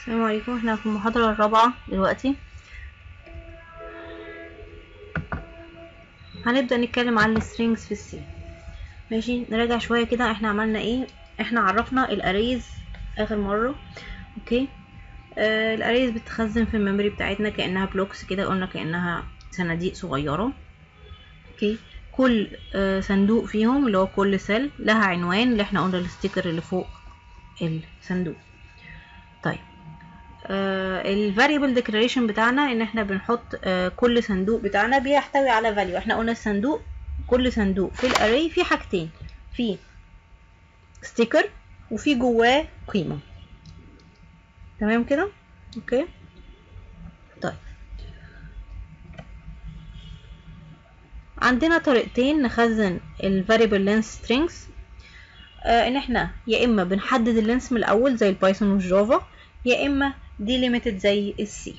السلام عليكم. إحنا في المحاضرة الرابعة دلوقتي. هنبدأ نتكلم عن ال strings في ال C. ماشي؟ نراجع شوية كده إحنا عملنا إيه. إحنا عرفنا ال arrays آخر مرة. okay؟ آه ال arrays بتخزن في ال memory بتاعتنا كأنها blocks كده قلنا كأنها صناديق صغيرة. okay؟ كل آه صندوق فيهم اللي هو كل cell لها عنوان اللي إحنا قلنا ال sticker اللي فوق الصندوق. ال variable declaration بتاعنا إن إحنا بنحط آه كل صندوق بتاعنا بيحتوي على value إحنا قلنا الصندوق كل صندوق في ال array فيه حاجتين فيه sticker وفي جواه قيمة. تمام كده؟ okay. طيب. عندنا طريقتين نخزن ال variable length strings. آه إن إحنا يا إما بنحدد ال length من الأول زي ال Python وال Java يا إما delimited زي ال C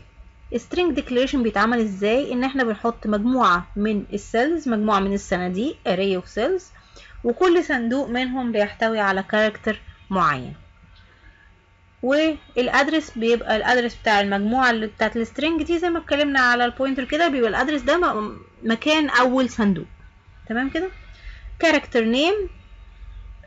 string declaration بيتعمل إزاي؟ إن إحنا بنحط مجموعة من ال cells مجموعة من الصناديق array of cells وكل صندوق منهم بيحتوي على character معين. وال address بيبقى ال address بتاع المجموعة اللي بتاعت ال string دي زي ما اتكلمنا على ال pointer كده بيبقى ال address ده مكان أول صندوق. تمام كده؟ character name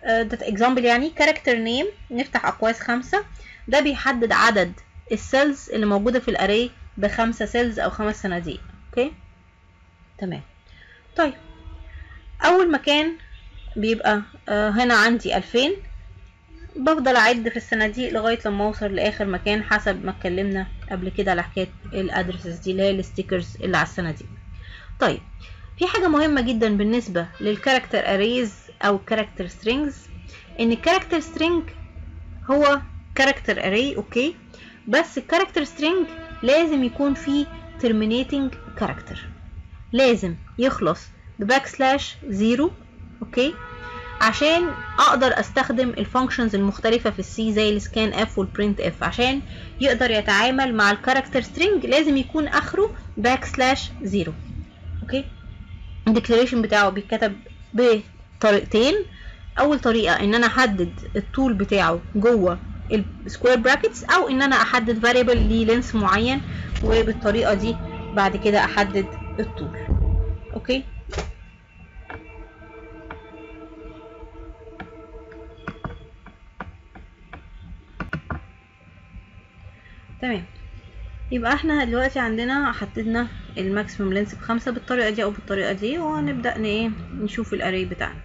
ده example يعني. character name نفتح أقواس خمسة. ده بيحدد عدد ال cells اللي موجودة في ال array بخمسة cells أو خمس صناديق. okay؟ تمام. طيب. أول مكان بيبقى آه هنا عندي ألفين. بفضل أعد في الصناديق لغاية لما أوصل لآخر مكان حسب ما اتكلمنا قبل كده على حكاية ال addresses دي اللي هي ال stickers اللي على الصناديق. طيب. في حاجة مهمة جدا بالنسبة لل character arrays أو character strings إن ال character string هو character array okay؟ بس ال character string لازم يكون فيه terminating character. لازم يخلص ب backslash zero okay عشان أقدر أستخدم ال functions المختلفة في ال C زي ال scanf وال printf عشان يقدر يتعامل مع ال character string لازم يكون آخره backslash zero okay ال declaration بتاعه بيتكتب بطريقتين. أول طريقة إن أنا أحدد الطول بتاعه جوه ال square brackets أو إن أنا أحدد variable ليه length معين وبالطريقة دي بعد كده أحدد الطول. okay؟ تمام. يبقى إحنا دلوقتي عندنا حددنا ال maximum length بخمسة بالطريقة دي أو بالطريقة دي وهنبدا إيه نشوف ال array بتاعنا.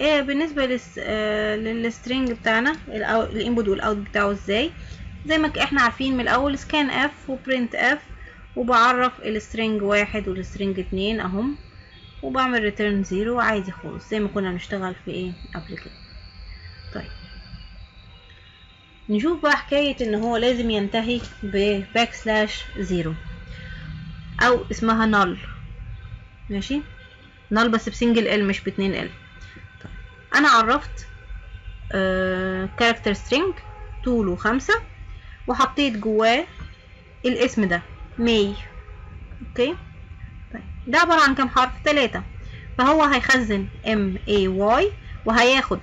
إيه بالنسبة للس... آه لل string بتاعنا ال input وال out بتاعه إزاي؟ زي ما إحنا عارفين من الأول scanf و printf وبعرف ال string واحد وال string اتنين أهم وبعمل return zero عادي خالص زي ما كنا بنشتغل في إيه قبل كده طيب. نشوف بقى حكاية إن هو لازم ينتهي ب backslash zero أو اسمها null ماشي؟ null بس ب single L مش باتنين L أنا عرفت character string طوله خمسة وحطيت جواه الاسم ده May أوكي؟ طيب ده عبارة عن كام حرف؟ تلاتة. فهو هيخزن M A Y وهياخد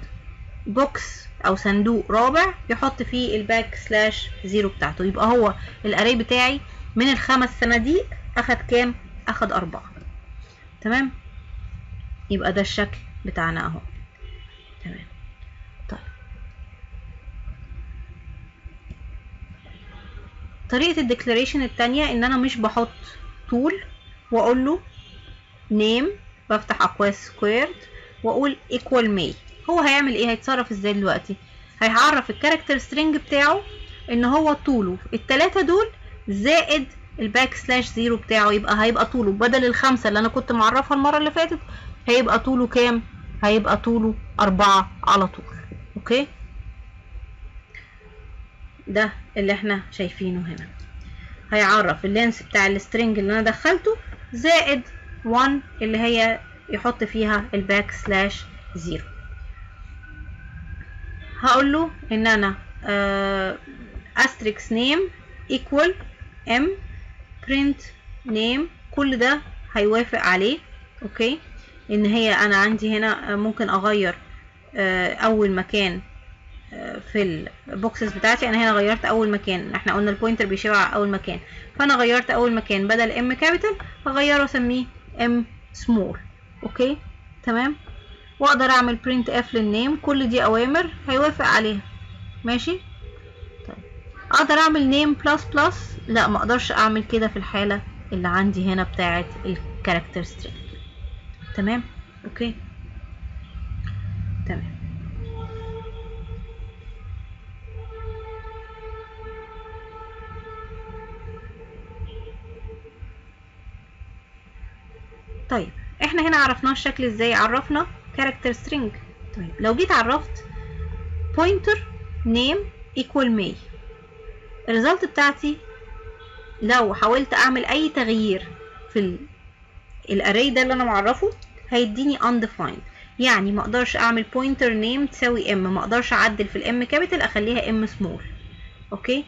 box أو صندوق رابع يحط فيه ال backslash zero بتاعته. يبقى هو ال array بتاعي من الخمس صناديق أخد كام؟ أخد أربعة. تمام؟ يبقى ده الشكل بتاعنا أهو. تمام. طيب. طريقة ال declaration التانية إن أنا مش بحط طول وأقول له name بفتح اقواس squared وأقول equal May. هو هيعمل إيه؟ هيتصرف إزاي دلوقتي؟ هيعرف ال character string بتاعه إن هو طوله. التلاتة دول زائد ال backslash zero بتاعه يبقى هيبقى طوله. بدل الخمسة اللي أنا كنت معرفها المرة اللي فاتت هيبقى طوله كام؟ هيبقى طوله أربعة على طول. أوكي؟ ده اللي إحنا شايفينه هنا. هيعرف ال length بتاع ال string اللي أنا دخلته زائد 1 اللي هي يحط فيها ال backslash zero هقول له إن أنا asterisk name equal m print name كل ده هيوافق عليه. أوكي؟ إن هي أنا عندي هنا ممكن أغير أول مكان في ال boxes بتاعتي. أنا هنا غيرت أول مكان. إحنا قلنا ال pointer على أول مكان. فأنا غيرت أول مكان. بدل M capital هغيره أسميه m small أوكي؟ تمام؟ وأقدر أعمل printf لل name كل دي أوامر هيوافق عليها. ماشي؟ طيب. أقدر أعمل name plus plus لا ما أقدرش أعمل كده في الحالة اللي عندي هنا بتاعه ال character string تمام؟ أوكي. تمام. طيب إحنا هنا عرفناه الشكل إزاي؟ عرفنا character string طيب لو جيت عرفت pointer name equal May. ال result بتاعتي لو حاولت أعمل أي تغيير في ال array ده اللي أنا معرفه هيديني undefined. يعني ما أقدرش اعمل pointer name تساوي m. ما أقدرش اعدل في ال M capital اخليها m small. أوكي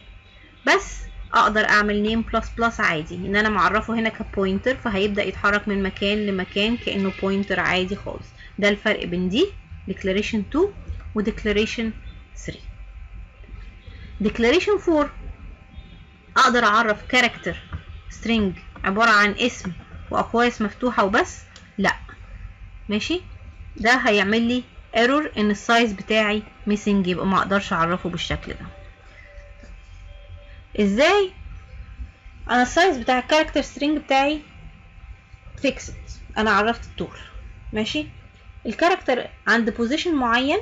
بس أقدر اعمل name plus plus عادي. ان أنا معرفه هنا ك pointer فهيبدأ يتحرك من مكان لمكان كأنه pointer عادي خالص. ده الفرق بين دي declaration 2 و declaration 3 declaration 4 أقدر اعرف character string عبارة عن اسم وأقواس مفتوحة وبس. لا. ماشي؟ ده هيعمل لي error ان ال size بتاعي missing يبقى ما أقدرش اعرفه بالشكل ده. إزاي؟ أنا ال size بتاع ال character string بتاعي fixed أنا عرفت الطول ماشي؟ ال character عند position معين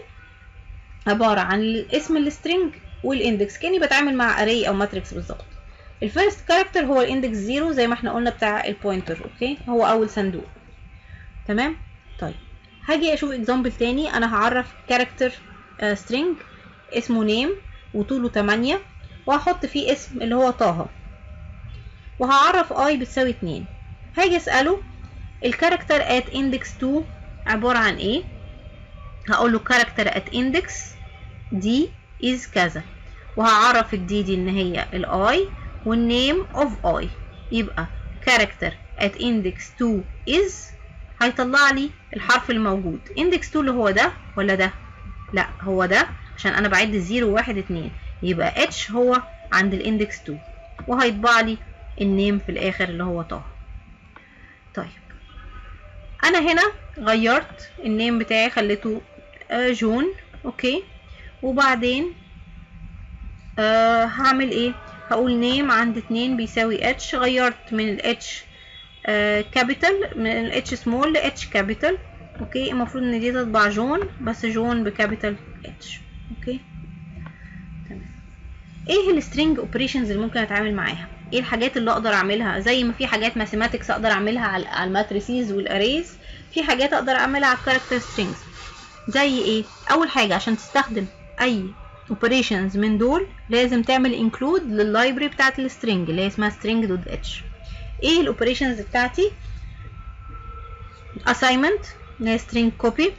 عبارة عن الاسم ال string وال index كأني بتعامل مع array أو matrix بالظبط. ال first character هو ال index zero زي ما إحنا قلنا بتاع ال pointer أوكي هو أول صندوق. تمام؟ طيب. هاجي أشوف example تاني. أنا هعرف character string اسمه name وطوله 8 وهحط فيه اسم اللي هو طه. وهعرف i بتساوي 2 هاجي أسأله ال character at index 2 عبارة عن إيه؟ هقول له character at index دي is كذا. وهعرف ال d دي إن هي ال i وال name of i. يبقى character at index 2 is هيطلع لي الحرف الموجود. index 2 اللي هو ده ولا ده؟ لا هو ده عشان أنا بعد 0 1 2 يبقى اتش هو عند ال index 2 وهيطبع لي ال name في الآخر اللي هو طه. طيب. أنا هنا غيرت ال name بتاعي خليته آه جون. أوكي. وبعدين آه هعمل إيه؟ هقول name عند اتنين بيساوي H غيرت من ال H capital من الاتش سمول ل H capital أوكي المفروض إن دي تطبع جون بس جون ب capital H أوكي إيه ال string operations اللي ممكن أتعامل معاها؟ إيه الحاجات اللي أقدر أعملها؟ زي ما في حاجات mathematics أقدر أعملها على ال matrices وال arrays في حاجات أقدر أعملها على ال character strings زي إيه؟ أول حاجة عشان تستخدم أي operations من دول لازم تعمل include لل library بتاعت ال string اللي هي اسمها string dot h إيه ال operations بتاعتي؟ assignment اللي هي string copy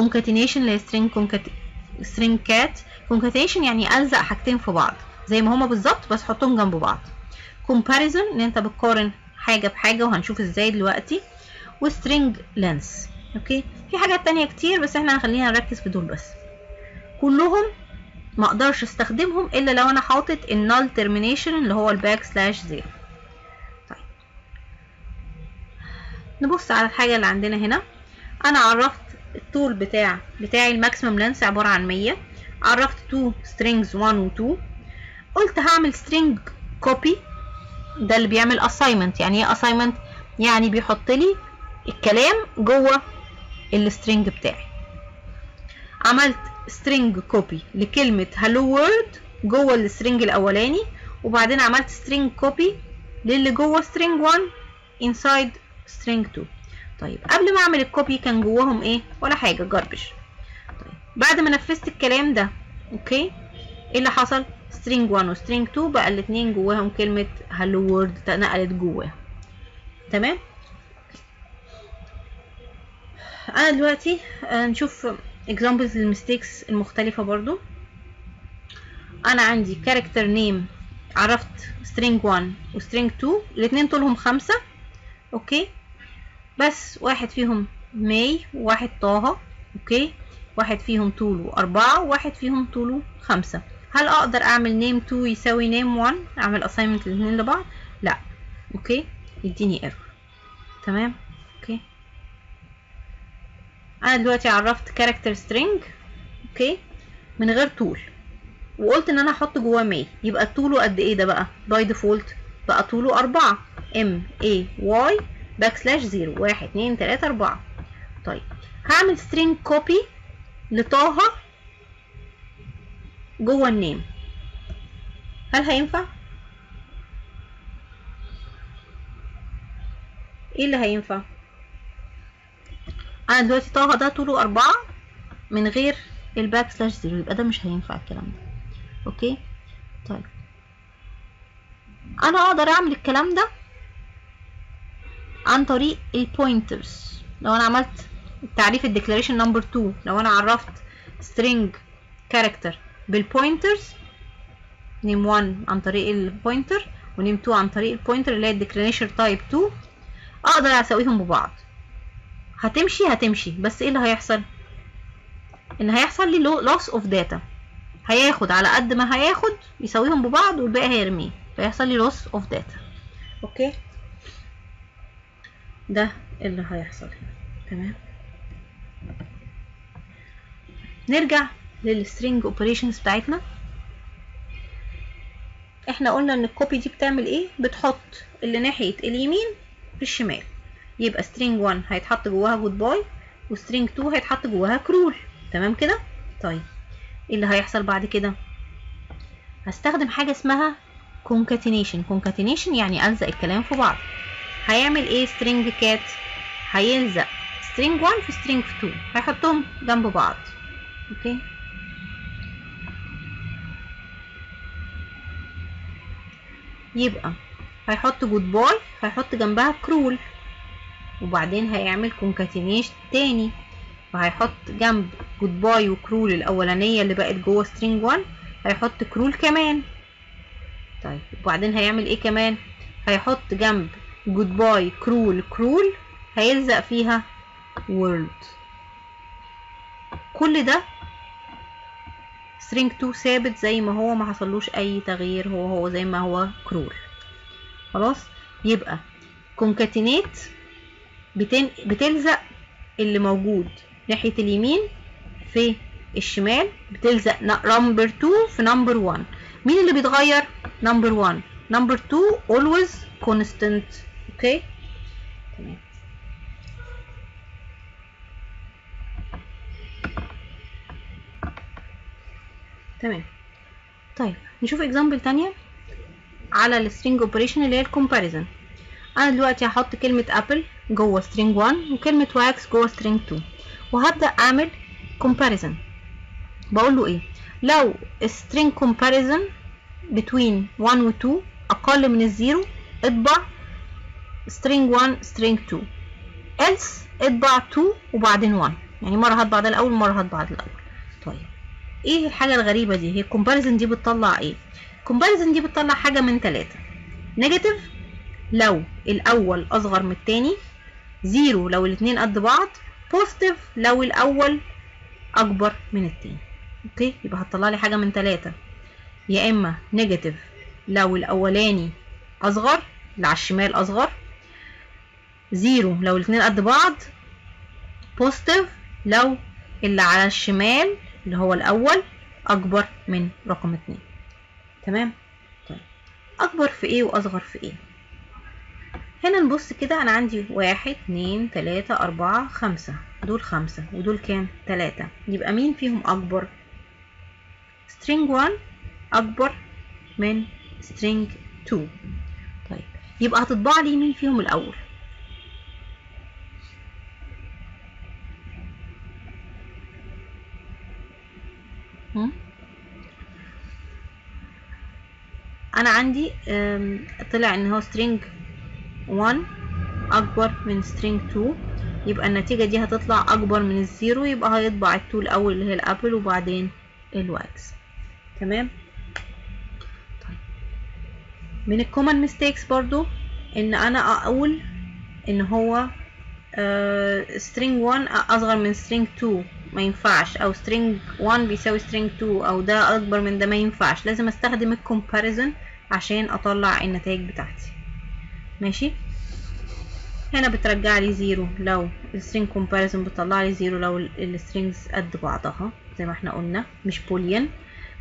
concatenation اللي هي string string cat. concatenation يعني ألزق حاجتين في بعض زي ما هما بالظبط بس حطهم جنب بعض. comparison إن أنت بتقارن حاجة بحاجة وهنشوف إزاي دلوقتي. وstring length أوكي في حاجات تانية كتير بس إحنا هنخلينا نركز في دول بس. كلهم ما أقدرش أستخدمهم إلا لو أنا حاطط ال null termination اللي هو ال backslash zero طيب نبص على الحاجة اللي عندنا هنا. أنا عرفت الطول بتاع بتاعي ال maximum length عبارة عن 100 عرفت two strings 1 و 2 قلت هعمل string copy. ده اللي بيعمل assignment. يعني إيه assignment يعني بيحط لي الكلام جوه ال string بتاعي. عملت string copy لكلمة hello world جوه ال string الأولاني وبعدين عملت string copy للي جوه string 1 inside string 2 طيب قبل ما أعمل ال copy كان جواهم إيه؟ ولا حاجة garbage طيب بعد ما نفذت الكلام ده أوكي؟ إيه اللي حصل؟ string 1 و string 2 بقى الاتنين جواهم كلمة hello world اتنقلت جواها تمام؟ أنا دلوقتي نشوف examples لل mistakes المختلفة برضو. أنا عندي character name عرفت string 1 و string 2 الاتنين طولهم خمسة أوكي؟ بس واحد فيهم ماي وواحد طه أوكي؟ واحد فيهم طوله أربعة وواحد فيهم طوله خمسة. هل أقدر أعمل name 2 يساوي name 1 أعمل assignment الاتنين لبعض؟ لا. أوكي؟ يديني error تمام؟ أوكي؟ أنا دلوقتي عرفت character string أوكي؟ من غير طول. وقلت إن أنا هحط جواه ماي. يبقى طوله قد إيه ده بقى؟ by default بقى طوله أربعة. M A Y backslash zero واحد اتنين تلاتة أربعة. طيب هعمل string copy لطه جوه ال name. هل هينفع؟ إيه اللي هينفع؟ أنا دلوقتي طه ده طوله أربعة من غير ال backslash zero يبقى ده مش هينفع الكلام ده. أوكي؟ طيب. أنا أقدر أعمل الكلام ده عن طريق ال pointers لو أنا عملت تعريف ال declaration number 2 لو أنا عرفت string character بال pointers name 1 عن طريق ال pointer و name 2 عن طريق ال pointer اللي هي ال declaration type 2 أقدر أسويهم ببعض. هتمشي هتمشي. بس إيه اللي هيحصل؟ ان هيحصل لي loss of data. هياخد على قد ما هياخد يساويهم ببعض والباقي هيرميه. فيحصل لي loss of data. أوكي. ده اللي هيحصل هنا. تمام؟ نرجع لل string operations بتاعتنا. إحنا قلنا ان ال copy دي بتعمل إيه؟ بتحط اللي ناحية اليمين في الشمال يبقى string 1 هيتحط جواها goodbye و string 2 هيتحط جواها cruel تمام كده؟ طيب إيه اللي هيحصل بعد كده؟ هستخدم حاجة اسمها concatenation. concatenation يعني ألزق الكلام في بعض. هيعمل إيه string cat هيلزق. string 1 في string 2 هيحطهم جنب بعض. أوكي؟ يبقى هيحط goodbye هيحط جنبها cruel وبعدين هيعمل concatenation تاني. فهيحط جنب goodbye و cruel الأولانية اللي بقت جوه string 1 هيحط cruel كمان. طيب وبعدين هيعمل إيه كمان؟ هيحط جنب goodbye cruel cruel هيلزق فيها world. كل ده string 2 ثابت زي ما هو ما حصلوش أي تغيير هو هو زي ما هو cruel خلاص؟ يبقى concatenate بتن... بتلزق اللي موجود ناحية اليمين في الشمال بتلزق number 2 في number 1 مين اللي بيتغير؟ number 1 number 2 always constant أوكي تمام. تمام طيب نشوف example تانية على ال string operation اللي هي ال comparison أنا دلوقتي هحط كلمة apple جوه string 1 وكلمة wax جوه string 2 وهبدأ أعمل comparison. بقول له إيه؟ لو string comparison between 1 و 2 أقل من ال zero اطبع string 1 string 2 else اطبع 2 وبعدين 1 يعني مرة هطبع ده الأول مرة هطبع ده الأول. طيب. إيه الحاجة الغريبة دي؟ هي comparison دي بتطلع إيه؟ comparison دي بتطلع حاجة من ثلاثة negative لو الأول أصغر من التاني. zero لو الاتنين قد بعض. positive لو الأول أكبر من التاني. أوكي؟ يبقى هتطلع لي حاجة من ثلاثة يا إما negative لو الأولاني أصغر اللي على الشمال أصغر. zero. لو الاتنين قد بعض positive لو اللي على الشمال اللي هو الأول أكبر من رقم اتنين. تمام؟ طيب. أكبر في إيه وأصغر في إيه؟ هنا نبص كده. أنا عندي واحد اتنين تلاتة أربعة خمسة. دول خمسة. ودول كام؟ تلاتة. يبقى مين فيهم أكبر؟ String 1 أكبر من string 2 طيب. يبقى هتطبع لي مين فيهم الأول؟ أنا عندي طلع إن هو string 1 أكبر من string 2 يبقى النتيجة دي هتطلع أكبر من ال zero يبقى هيطبع ال two الأول اللي هي ال apple وبعدين ال wax تمام؟ طيب. من ال common mistakes برضو إن أنا أقول إن هو uh, string 1 أصغر من string 2 ما ينفعش. أو string 1 بيساوي string 2 أو ده أكبر من ده ما ينفعش. لازم أستخدم ال comparison عشان أطلع النتائج بتاعتي. ماشي؟ هنا بترجع لي zero لو ال string comparison بتطلع لي zero لو ال strings قد بعضها زي ما إحنا قلنا. مش boolean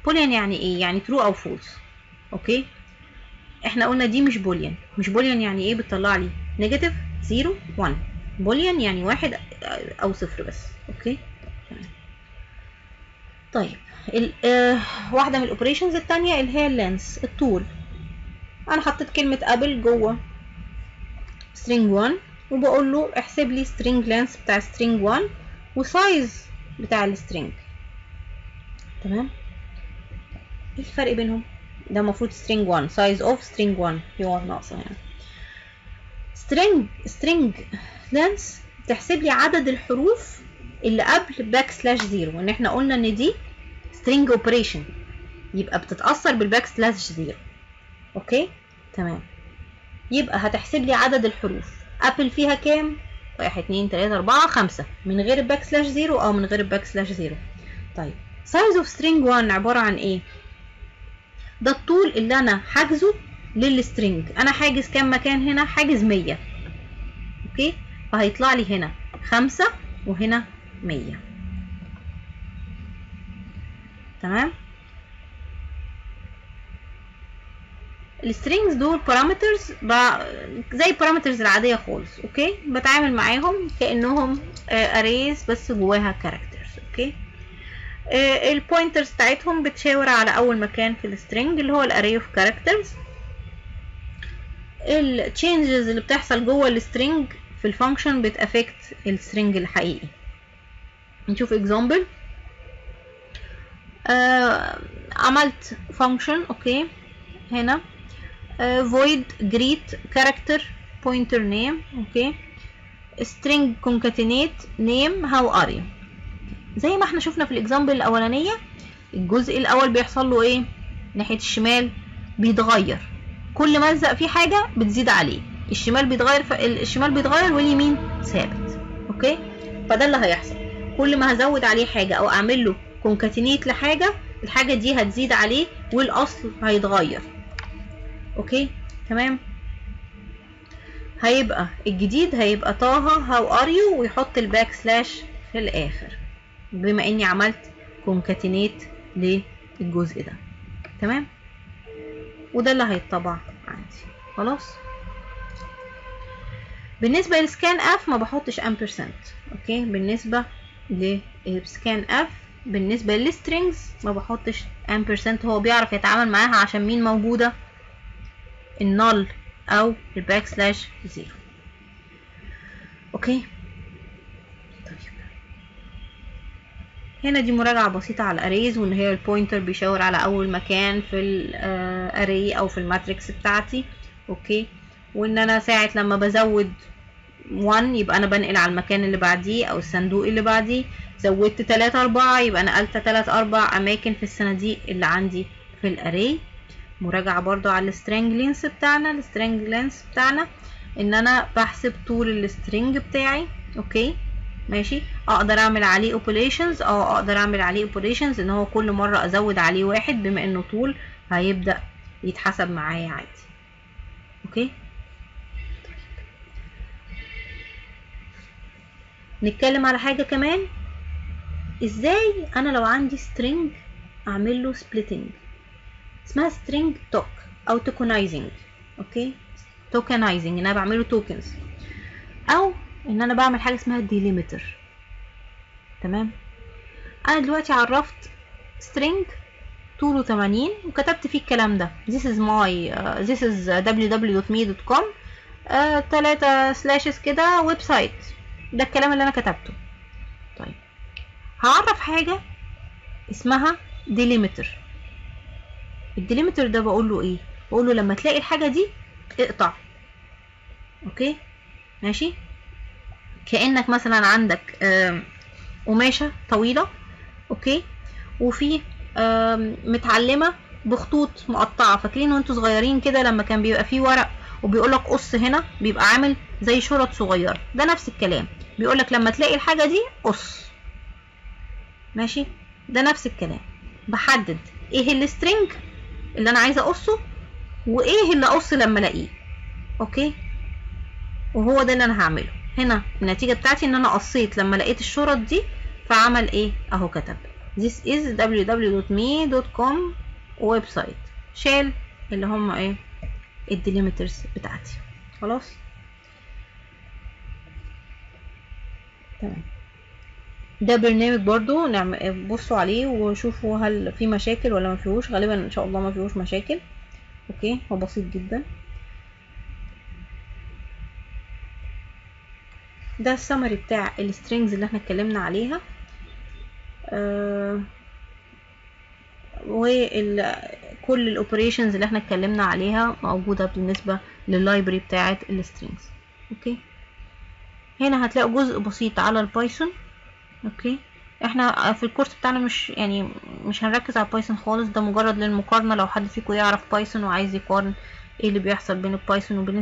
boolean يعني إيه؟ يعني true أو false okay؟ إحنا قلنا دي مش boolean مش boolean يعني إيه؟ بتطلع لي negative zero 1 boolean يعني واحد أو صفر بس. okay؟ طيب. آه واحدة من ال operations التانية اللي هي ال length الطول. أنا حطيت كلمة apple جوه string 1 وبقول له احسب لي string length بتاع string 1 و size بتاع ال string تمام؟ إيه الفرق بينهم؟ ده المفروض string 1 size of string 1 في واحد ناقصه يعني string string length تحسب لي عدد الحروف اللي قبل backslash zero ان إحنا قلنا إن دي string operation يبقى بتتأثر بال backslash zero okay؟ تمام. يبقى هتحسب لي عدد الحروف. apple فيها كام؟ واحد اتنين تلاتة أربعة خمسة. من غير ال backslash zero أو من غير ال backslash zero طيب. size of string 1 عبارة عن إيه؟ ده الطول اللي أنا حاجزه لل string أنا حاجز كام مكان هنا؟ حاجز مية. okay؟ فهيطلع لي هنا خمسة وهنا مية. تمام؟ ال strings دول parameters زي ال parameters العادية خالص okay؟ بتعامل معاهم كأنهم arrays بس جواها characters okay؟ ال pointers بتاعتهم بتشاور على أول مكان في ال string اللي هو ال array of characters ال changes اللي بتحصل جوه ال string في ال function بت affect ال string الحقيقي. نشوف example آه عملت function okay هنا. uh, void greet character pointer name okay. String concatenate name how are you. زي ما إحنا شفنا في ال example الأولانية الجزء الأول بيحصل له إيه؟ ناحية الشمال بيتغير. كل ما ألزق فيه حاجة بتزيد عليه. الشمال بيتغير. الشمال بيتغير واليمين ثابت. okay؟ فده اللي هيحصل. كل ما هزود عليه حاجة أو أعمل له concatenate لحاجة الحاجة دي هتزيد عليه والأصل هيتغير. okay؟ تمام؟ هيبقى الجديد هيبقى طه how are you ويحط ال backslash في الآخر. بما إني عملت concatenate للجزء ده. تمام؟ وده اللي هيتطبع عندي. خلاص؟ بالنسبة ل scanf ما بحطش ampersand okay؟ بالنسبة ل scanf بالنسبة لل strings ما بحطش ampersand هو بيعرف يتعامل معاها عشان مين موجودة؟ ال null أو ال backslash zero okay؟ طيب. هنا دي مراجعة بسيطة على ال arrays وإن هي ال pointer بيشاور على أول مكان في ال array أو في ال matrix بتاعتي. okay؟ وإن أنا ساعة لما بزود 1 يبقى أنا بنقل على المكان اللي بعديه أو الصندوق اللي بعديه. زودت 3 4 يبقى نقلت 3 4 أماكن في الصناديق اللي عندي في ال array مراجعة برضو على ال string length بتاعنا ال string length بتاعنا إن أنا بحسب طول ال string بتاعي. okay؟ ماشي؟ أقدر أعمل عليه operations آه أقدر أعمل عليه operations إن هو كل مرة أزود عليه واحد بما إنه طول هيبدأ يتحسب معايا عادي. okay؟ نتكلم على حاجة كمان؟ إزاي أنا لو عندي string أعمل له splitting اسمها string token أو tokenizing okay؟ tokenizing إن أنا بعمله tokens. أو إن أنا بعمل حاجة اسمها delimiter. تمام؟ أنا دلوقتي عرفت string طوله 80 وكتبت فيه الكلام ده. This is my uh, this is www.me.com uh, تلاتة slashes كده website ده الكلام اللي أنا كتبته. طيب. هعرف حاجة اسمها delimiter. ال delimiter ده بقول له إيه؟ بقول له لما تلاقي الحاجة دي اقطع. okay؟ ماشي؟ كأنك مثلا عندك قماشة طويلة. okay؟ وفي متعلمة بخطوط مقطعة. فاكرين وأنتوا صغيرين كده لما كان بيبقى فيه ورق وبيقول لك قص هنا بيبقى عامل زي شرط صغيره ده نفس الكلام. بيقول لك لما تلاقي الحاجة دي قص. ماشي؟ ده نفس الكلام. بحدد إيه ال string اللي أنا عايزة أقصه وإيه اللي أقص لما ألاقيه. أوكي؟ وهو ده اللي أنا هعمله. هنا النتيجة بتاعتي إن أنا قصيت لما لقيت الشرط دي فعمل إيه؟ أهو كتب. This is www.me.com site شال اللي هم إيه؟ ال delimiters بتاعتي. خلاص؟ تمام. ده برنامج برضو نعم بصوا عليه وشوفوا هل في مشاكل ولا ما فيهوش. غالبا إن شاء الله ما فيهوش مشاكل. أوكي؟ هو بسيط جدا. ده السمري بتاع ال strings اللي إحنا اتكلمنا عليها. آه وكل ال operations اللي إحنا اتكلمنا عليها موجودة بالنسبة لل library بتاعه ال strings أوكي هنا هتلاقوا جزء بسيط على ال Python أوكي إحنا في ال course بتاعنا مش يعني مش هنركز على Python خالص. ده مجرد للمقارنة لو حد فيكم يعرف Python وعايز يقارن إيه اللي بيحصل بين ال Python وبين